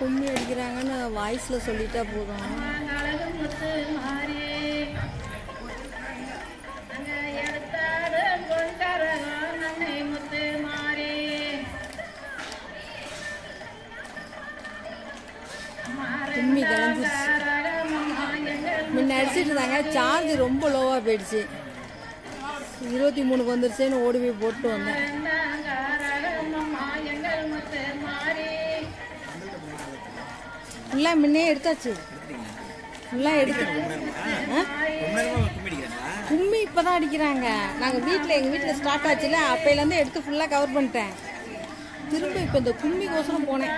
கும்மி அடிக்கிறாங்கன்னு வாய்ஸில் சொல்லிட்டா போதும். கும்மி கலைஞ்சிருச்சு முன்ன அடிச்சிட்டு இருந்தாங்க. சார்ஜ் ரொம்ப லோவாக போயிடுச்சு. இருபத்தி மூணுக்கு வந்துருச்சேன்னு ஓடி போய் போட்டு வந்தேன். ஃபுல்லாக முன்னே எடுத்தாச்சு. ஃபுல்லாக எடுத்து கும்மி இப்போ தான் அடிக்கிறாங்க. நாங்கள் வீட்டில் எங்கள் வீட்டில் ஸ்டார்ட் ஆச்சுல அப்பையிலேருந்து எடுத்து ஃபுல்லாக கவர் பண்ணிட்டேன். திரும்ப இப்போ இந்த கும்மிக்கோசரம் போனேன்.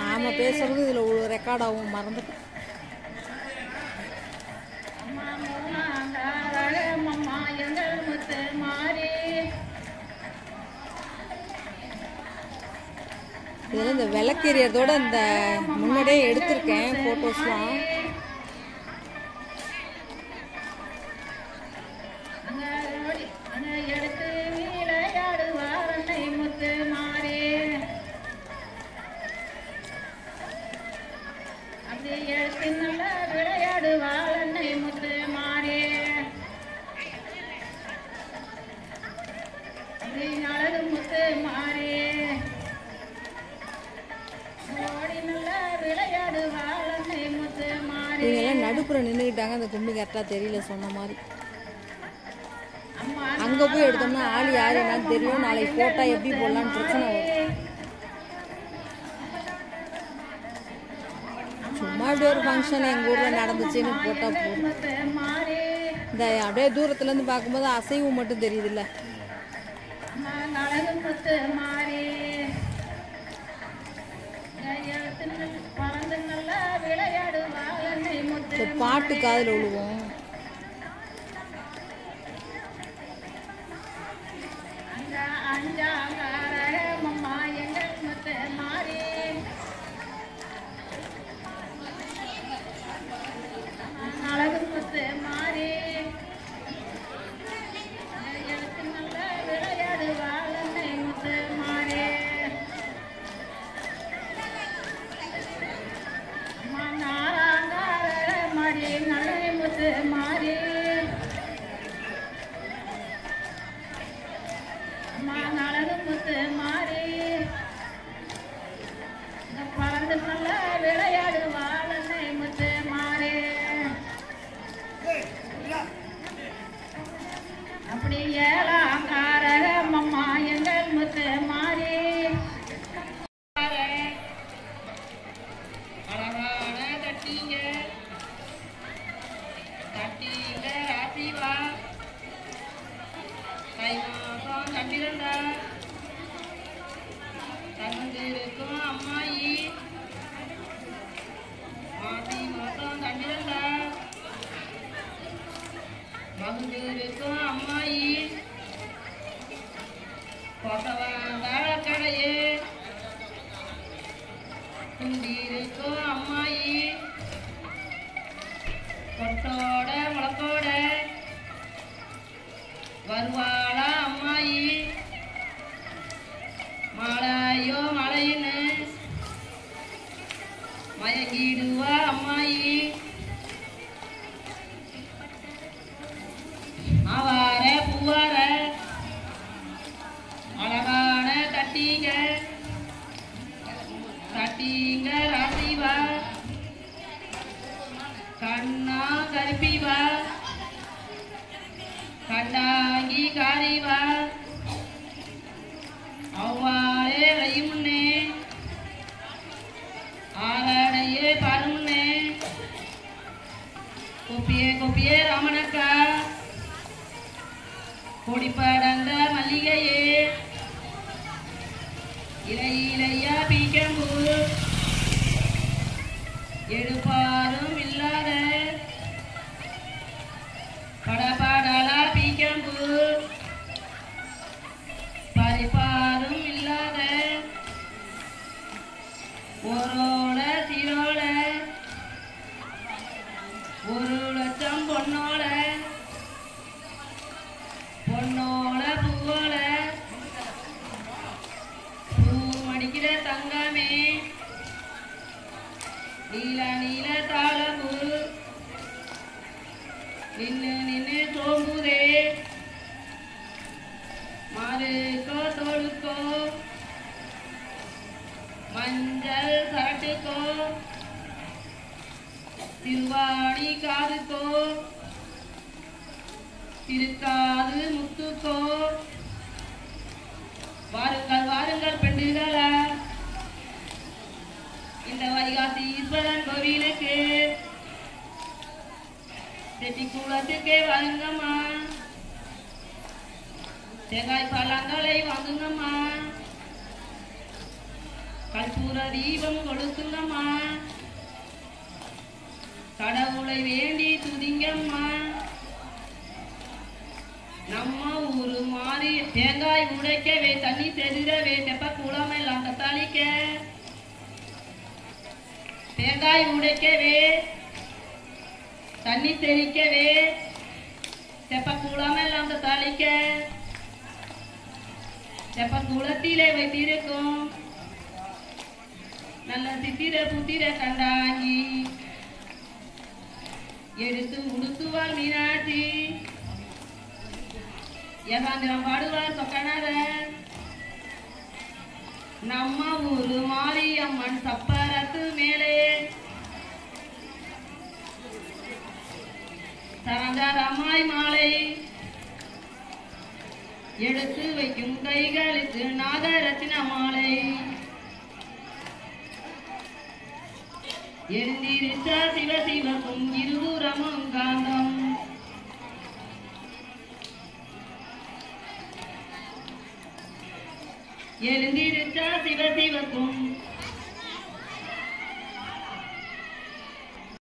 நாம பேசுறது இதில் ஒரு ரெக்கார்ட் ஆகும் மறந்துட்டு இது இந்த விளக்கெரியறதோட இந்த முன்னாடியே எடுத்திருக்கேன் ஃபோட்டோஸ்லாம் நடுப்புற அந்த கும்மி கரெக்டாக தெரியல சொன்ன மாதிரி. அங்கே போய் எடுத்தோம்னா ஆள் யார் என்னன்னு தெரியும். நாளைக்கு போட்டால் எப்படி போடலான்னு பிரச்சனை வரும். சும்மா இப்படி ஒரு ஃபங்க்ஷன் எங்கள் ஊரில் நடந்துச்சுன்னு போட்டால் போதும். இந்த அப்படியே தூரத்துலேருந்து பார்க்கும்போது அசைவு மட்டும் தெரியுதுல்ல. அம்மா இந்த பாட்டு காதில் விழுவோம். அந்த மகிழ்ந்திருக்கும் அம்மாயி. கொட்டவாங்கால கடையே குந்திருக்கும் அம்மாயி. கொட்டோட முளக்கோட கண்டாங்கி காரிவா அவ்வாறே கையுமுன்னே ஆளாடையே பாருமுன்னே கொப்பியே கொப்பியே ராமனக்கா. கொடிப்படந்த மல்லிகையே. இலை இலையா எடுப்பாரும் திருக்காது முத்துக்கோ. வாருங்கள் வாருங்கள் பெண்டுகளா இந்த வைகாசி ஈஸ்வரன் கோவிலுக்கு. செட்டி கூடத்துக்கே வாருங்கம்மா. தேங்காய் பழங்களை வாங்குங்கம்மா. கற்பூர தீபம் கொடுக்குங்கம்மா. கடவுளை வேண்டி துதிங்கம்மா. ஒரு ஊரு மாறி தேங்காய் உடைக்கவே தண்ணி செதிரவே தெப்ப குளம் எல்லாம் தத்தாளிக்க. தேங்காய் உடைக்கவே தண்ணி தெளிக்கவே தெப்ப குளம் எல்லாம் தத்தாளிக்க. தெப்ப குளத்திலே வைத்திருக்கும் நல்ல சித்திர புத்திர கண்டாங்கி எடுத்து உடுத்துவாள் மீனாட்சி. ஏகாந்திரம் பாடுவார் சொக்கநாதர் நம்ம ஊரு மாரியம்மன் சப்பரத்து மேலே. சரந்தாரம்மாய் மாலை. எடுத்து வைக்கும் கைகளுக்கு நாகரத்தின மாலை. எழுந்திருச்ச சிவ சிவக்கும் இருபுறமும் காந்தம். எழுந்திருச்ச சிவ சிவக்கும்